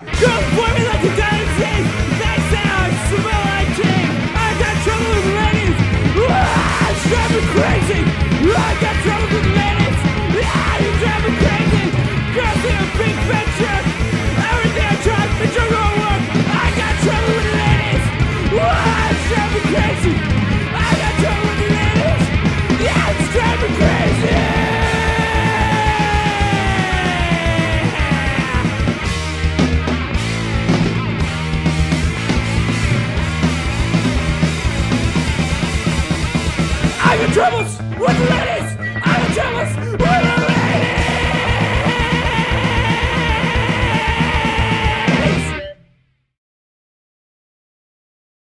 Like got see. They I smell like king. I got trouble with ladies. Ah, it's driving crazy. I got trouble with ladies. Ah, crazy. Girls in a big venture. Got troubles. I troubles